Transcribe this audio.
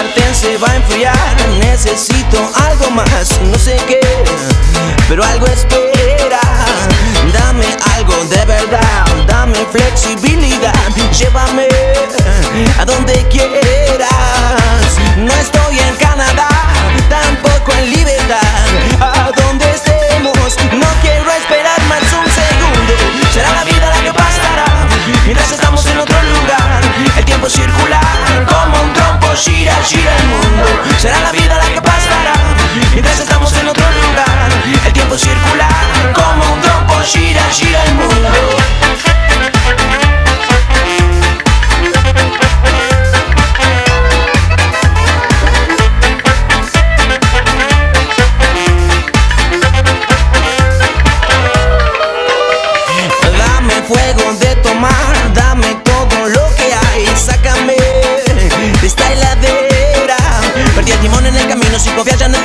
sartén se va a enfriar. Necesito algo más, no sé qué Pero algo espera. Dame algo de verdad Dame flexibilidad. Llévame a donde quieras rozmawiać, a na